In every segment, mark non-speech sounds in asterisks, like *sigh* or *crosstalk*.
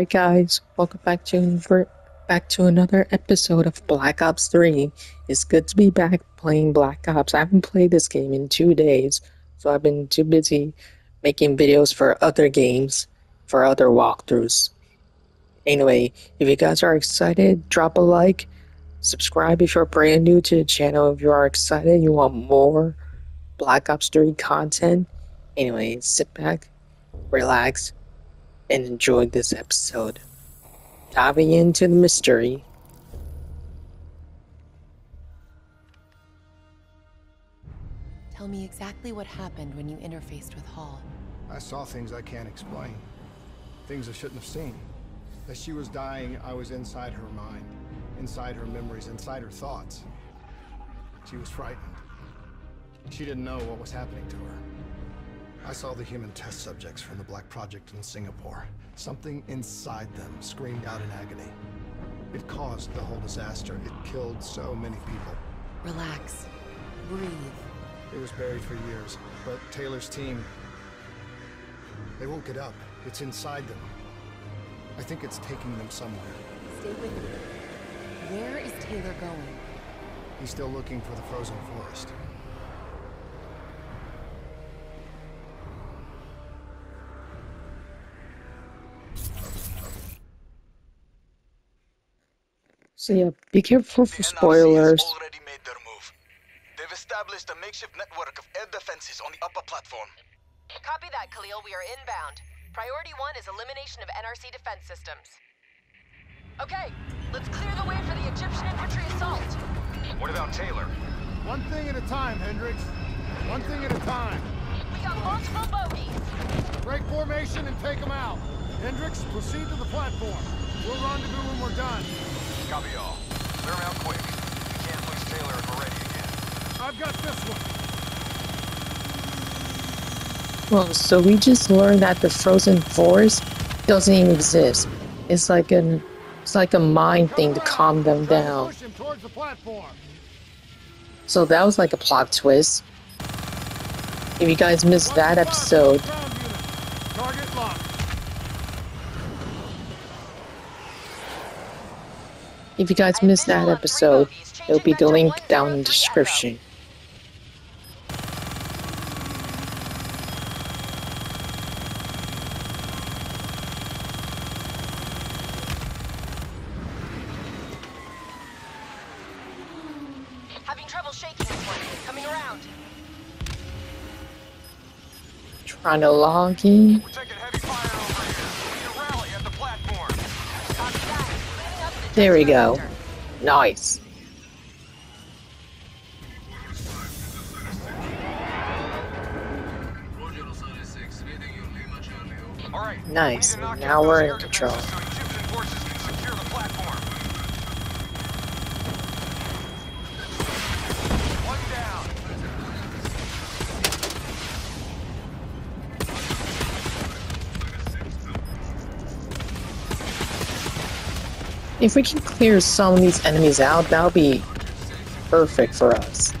Alright guys, welcome back to back to another episode of Black Ops 3. It's good to be back playing Black Ops. I haven't played this game in two days, so I've been too busy making videos for other games, for other walkthroughs. Anyway, if you guys are excited, drop a like, subscribe if you're brand new to the channel. If you are excited, you want more Black Ops 3 content. Anyway, sit back, relax, and enjoy this episode. Diving into the mystery. Tell me exactly what happened when you interfaced with Hall. I saw things I can't explain. Things I shouldn't have seen. As she was dying, I was inside her mind. Inside her memories, inside her thoughts. She was frightened. She didn't know what was happening to her. I saw the human test subjects from the Black Project in Singapore. Something inside them screamed out in agony. It caused the whole disaster. It killed so many people. Relax. Breathe. It was buried for years, but Taylor's team... They won't get up. It's inside them. I think it's taking them somewhere. Stay with me. Where is Taylor going? He's still looking for the frozen forest. So yeah, be careful for spoilers. already made their move. They've established a makeshift network of air defenses on the upper platform. Copy that, Khalil. We are inbound. Priority one is elimination of NRC defense systems. Okay, let's clear the way for the Egyptian infantry assault. What about Taylor? One thing at a time, Hendricks. One thing at a time. We got multiple bogeys. Break formation and take them out. Hendricks, proceed to the platform. We'll rendezvous when we're done. Copy all. Clear him out quick. We can't lose Taylor if we're ready again. I've got this one. Well, so we just learned that the frozen forest doesn't even exist. It's like an it's like a mind thing to calm them down. Push him towards the platform. So that was like a plot twist. If you guys missed that episode, Ground unit. Target locked. If you guys missed that episode, it'll be the link down in the description. Having trouble shaking this one. Coming around. Trying to log in. There we go. Nice. Nice. Now we're in control. If we can clear some of these enemies out, that'll be perfect for us.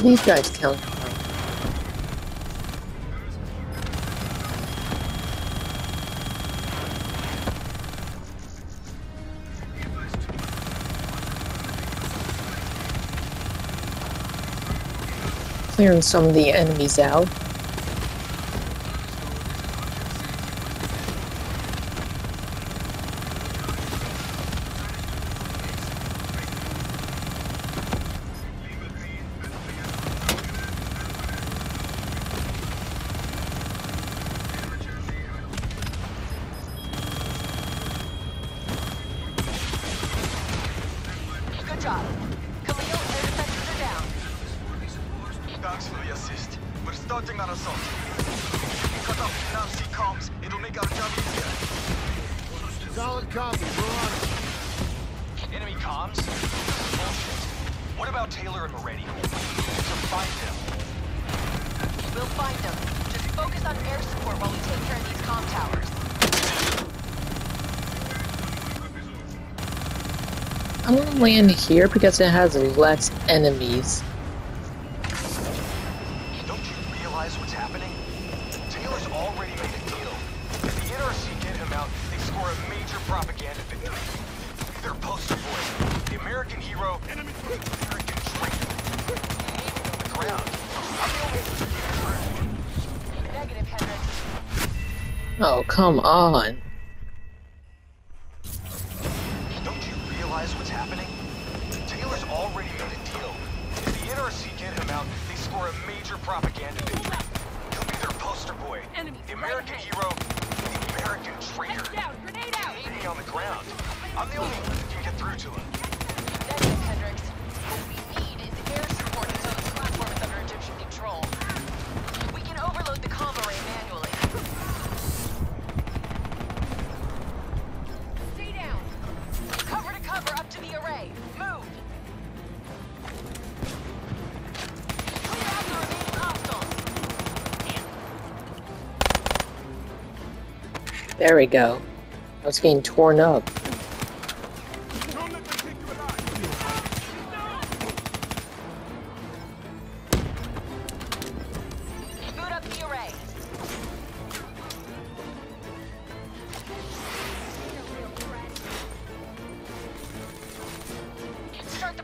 Where'd these guys? Clearing some of the enemies out. Find them. Just focus on air support while we take care of these comm towers. I want to land here because it has less enemies. Come on. Don't you realize what's happening? Taylor's already made a deal. If the NRC get him out, they score a major propaganda victory. He'll be their poster boy. the American hero, the American traitor. grenade Aiming on the ground. I'm the only one who can get through to him. There we go. I was getting torn up.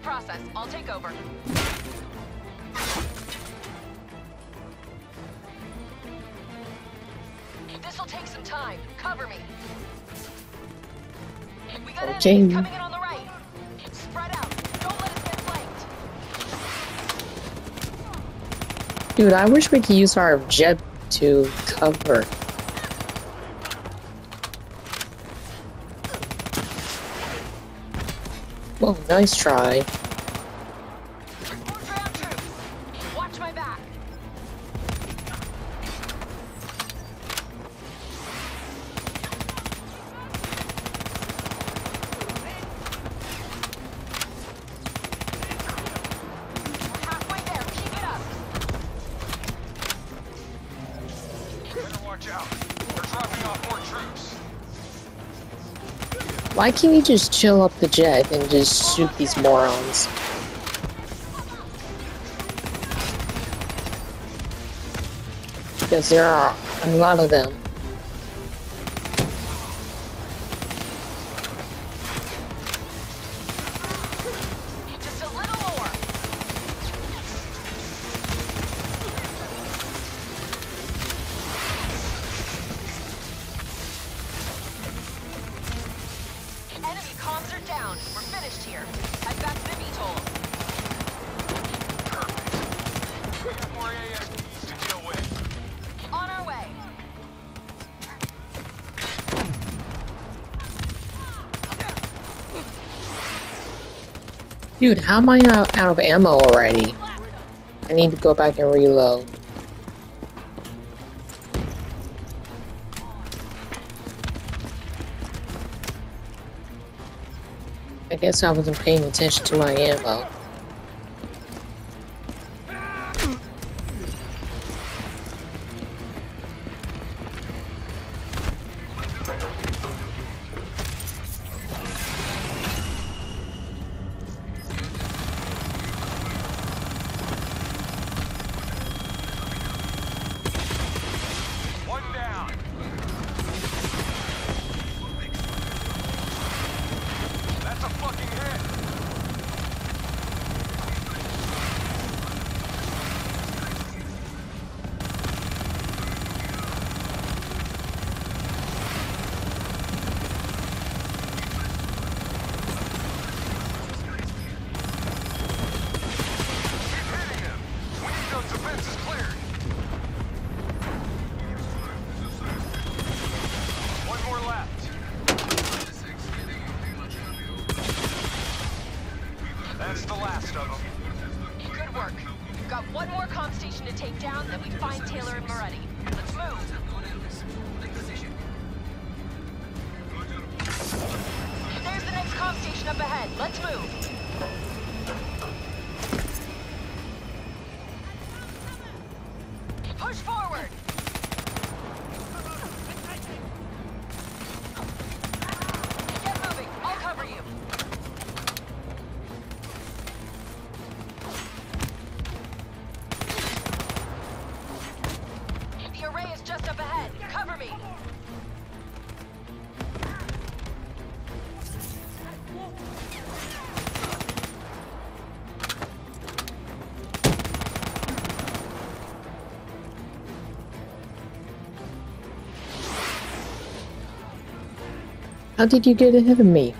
Process. I'll take over. Take some time. Cover me. We got Okay. enemies coming in on the right. Spread out. Don't let us get flanked. Dude, I wish we could use our jet to cover. Well, nice try. Why can't we just chill up the jet and just shoot these morons? Because there are a lot of them. Dude, how am I out, out of ammo already? I need to go back and reload. I guess I wasn't paying attention to my ammo. How did you get ahead of me?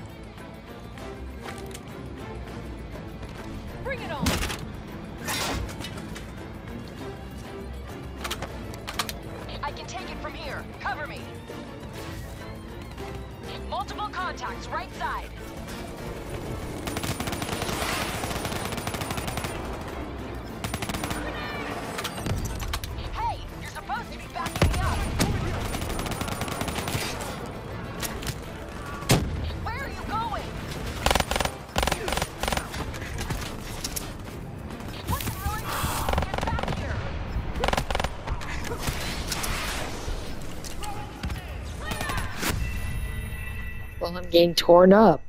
Getting torn up.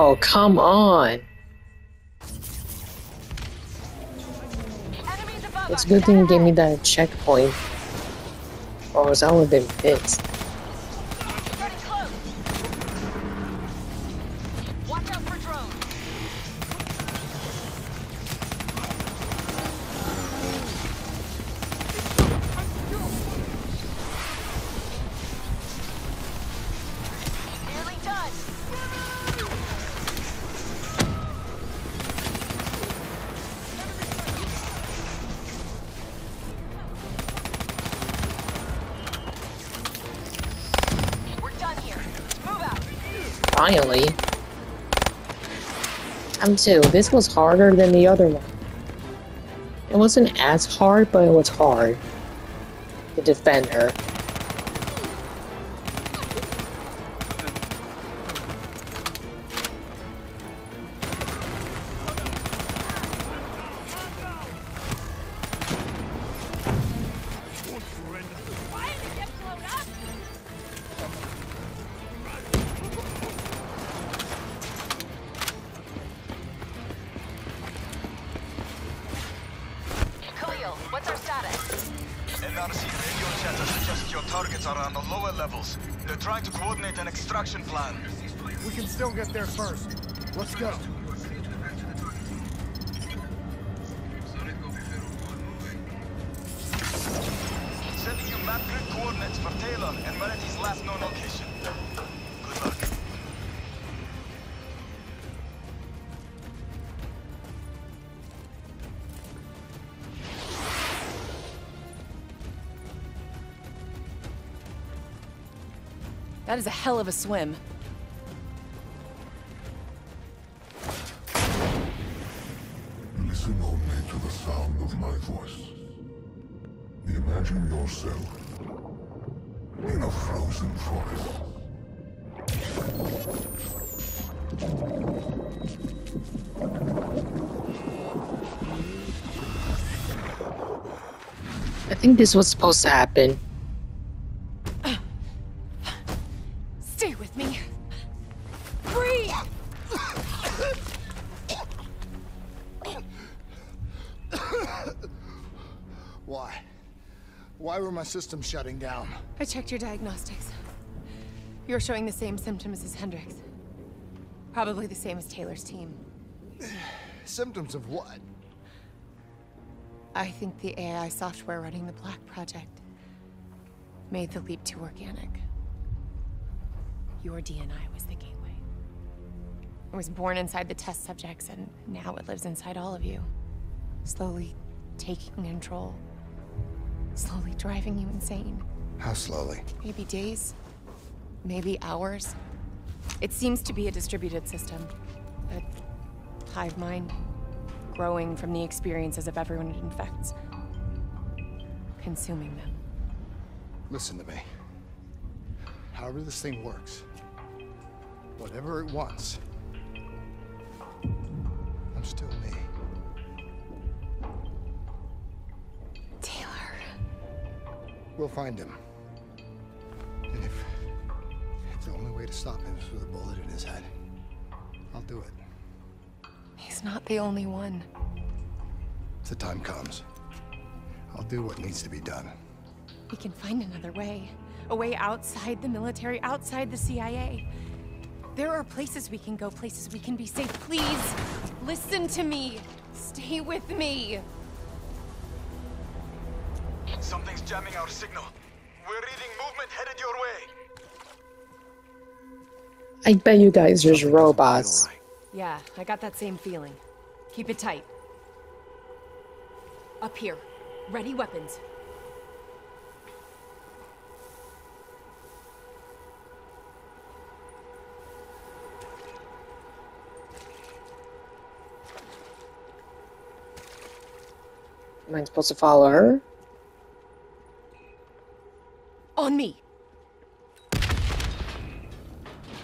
Oh, come on. It's a good thing you gave me that checkpoint. Or else I would have been pissed. Finally. I'm too. This was harder than the other one. It wasn't as hard, but it was hard to defend her. Trying to coordinate an extraction plan. We can still get there first. Let's go. That is a hell of a swim. Listen only to the sound of my voice. Imagine yourself in a frozen forest. I think this was supposed to happen. Why were my systems shutting down? I checked your diagnostics. You're showing the same symptoms as Hendricks. Probably the same as Taylor's team. *sighs* Symptoms of what? I think the AI software running the Black Project made the leap to organic. Your DNI was the gateway. It was born inside the test subjects, and now it lives inside all of you. Slowly taking control. Slowly driving you insane. How slowly? Maybe days. Maybe hours. It seems to be a distributed system. A hive mind. Growing from the experiences of everyone it infects. Consuming them. Listen to me. However this thing works, whatever it wants, We'll find him. And if, if the only way to stop him is with a bullet in his head, I'll do it. He's not the only one. If the time comes, I'll do what needs to be done. We can find another way. A way outside the military, outside the CIA. There are places we can go, places we can be safe. Please, listen to me. Stay with me. Jamming our signal. We're reading movement headed your way. I bet you guys there's Something robots. Yeah, I got that same feeling. Keep it tight. Up here. Ready weapons. Am I supposed to follow her? On me.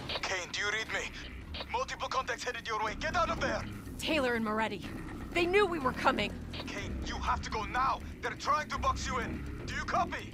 Kane, do you read me? Multiple contacts headed your way. Get out of there! Taylor and Moretti. They knew we were coming. Kane, you have to go now. They're trying to box you in. Do you copy?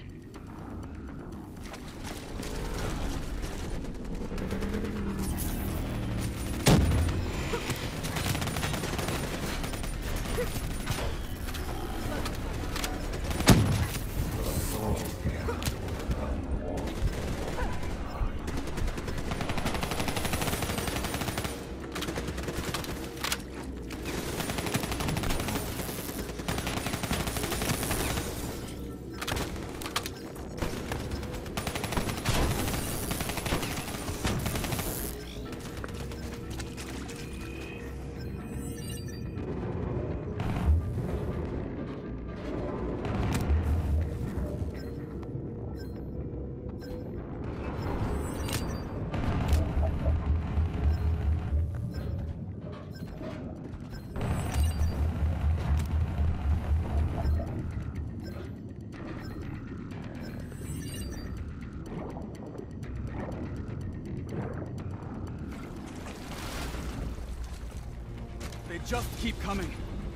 Just keep coming.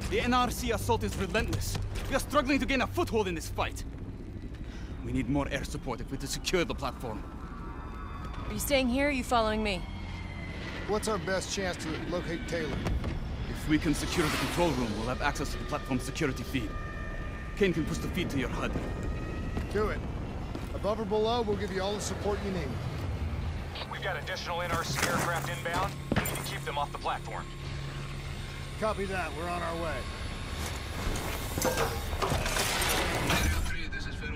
The NRC assault is relentless. We are struggling to gain a foothold in this fight. We need more air support if we're to secure the platform. Are you staying here or are you following me? What's our best chance to locate Taylor? If we can secure the control room, we'll have access to the platform's security feed. Kane can push the feed to your HUD. Do it. Above or below, we'll give you all the support you need. We've got additional NRC aircraft inbound. We need to keep them off the platform. Copy that. We're on our way.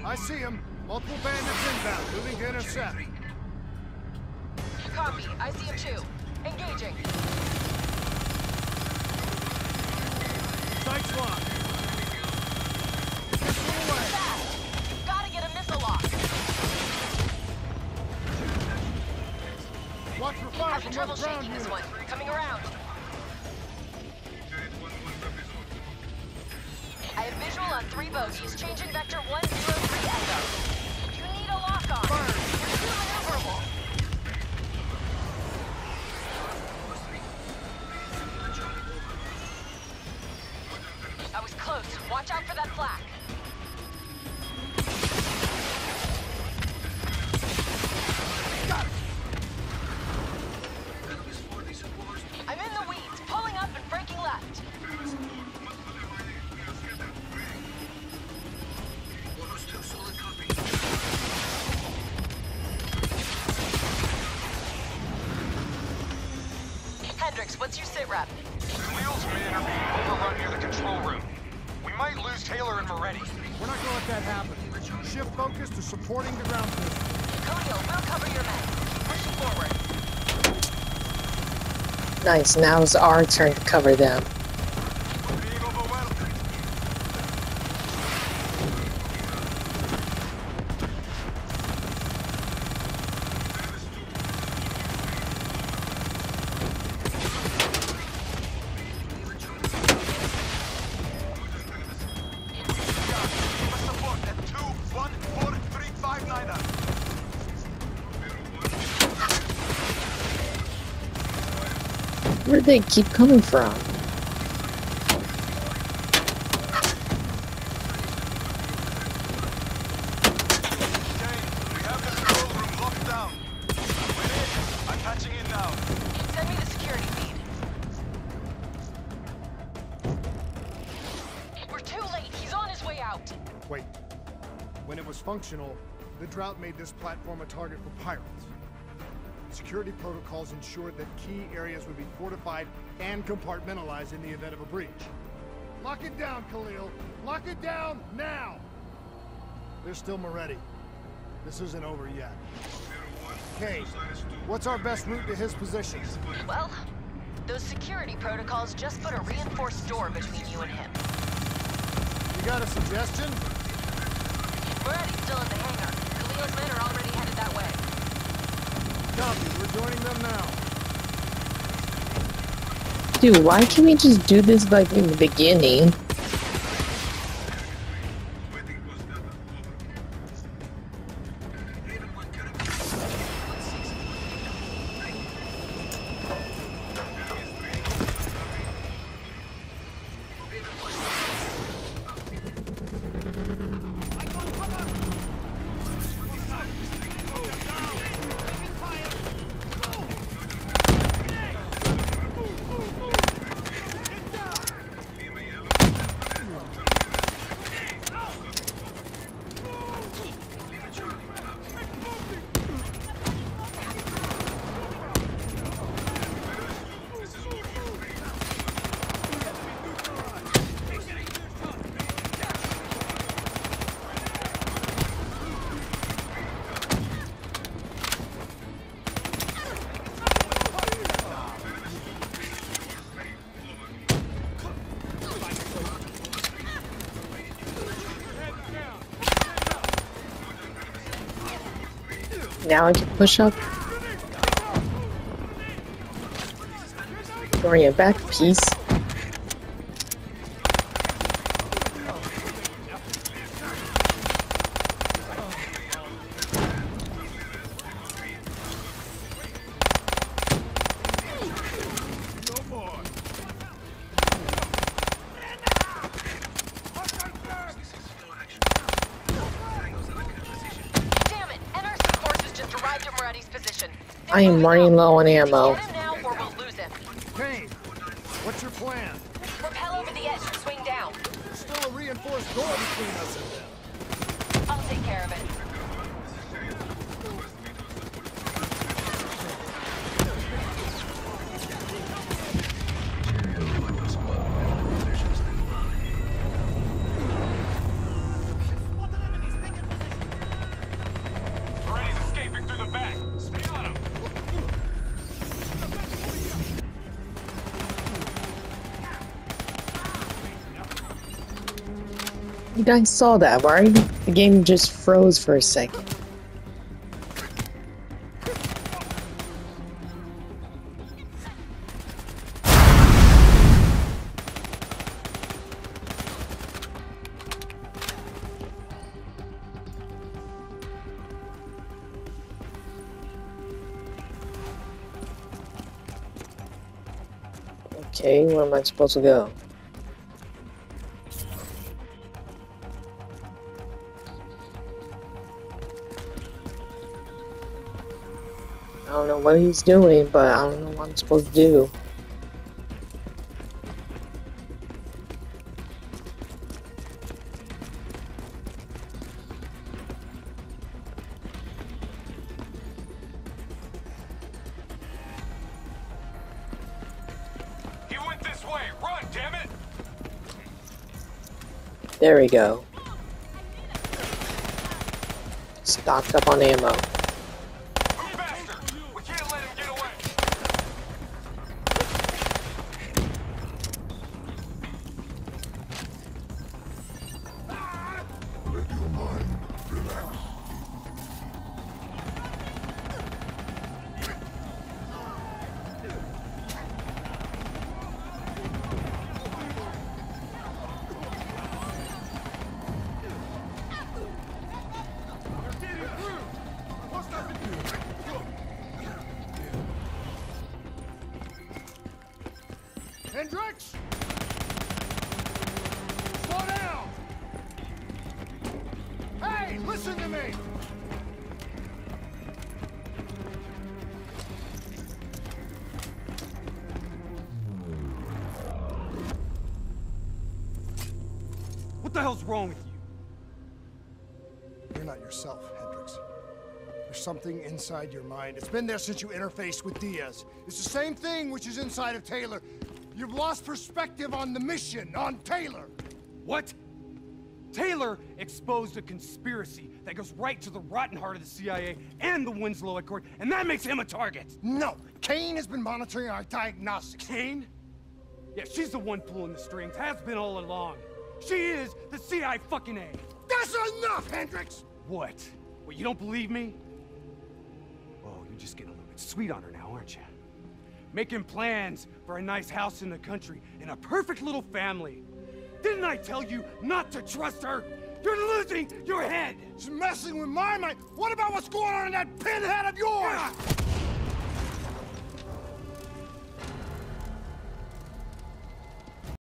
I see him. Multiple bandits inbound, moving to intercept. Copy. I see him too. Engaging. Sights locked. Fast. Gotta get a missile lock. Watch for fire Having from trouble shaking this one. Coming around. Bogies. Changing vector 103 what's your sit rep? Khalil's men are being overrun near the control room. We might lose Taylor and Moretti. We're not gonna let that happen. Shift focus to supporting the ground position. Khalil, we'll cover your men. Push forward. Nice, now it's our turn to cover them. On his way out. Wait. When it was functional, the drought made this platform a target for pirates. Security protocols ensured that key areas would be fortified and compartmentalized in the event of a breach. Lock it down, Khalil! Lock it down now! There's still Moretti. This isn't over yet. Kane, what's our best route to his position? Well, those security protocols just put a reinforced door between you and him. You got a suggestion? Moretti's still in the hangar. Khalil's men are already headed that way. We're joining them now. Dude, why can't we just do this like in the beginning? Now I can push up. It back, peace. Damn it! NRC forces just arrived at Moretti's position. They're I am running low on ammo. You guys saw that, right? The game just froze for a second. Okay, where am I supposed to go? Know what he's doing, but I don't know what I'm supposed to do. way! Run, damn it! There we go. Stocked up on ammo. The hell's wrong with you? You're not yourself, Hendricks. There's something inside your mind. It's been there since you interfaced with Diaz. It's the same thing which is inside of Taylor. You've lost perspective on the mission, on Taylor. What? Taylor exposed a conspiracy that goes right to the rotten heart of the CIA and the Winslow Accord, and that makes him a target. No, Kane has been monitoring our diagnostics. Kane? Yeah, she's the one pulling the strings, has been all along. She is the CI fucking A. That's enough, Hendricks! What? What, you don't believe me? Oh, you're just getting a little bit sweet on her now, aren't you? Making plans for a nice house in the country and a perfect little family. Didn't I tell you not to trust her? You're losing your head! She's messing with my mind. What about what's going on in that pinhead of yours?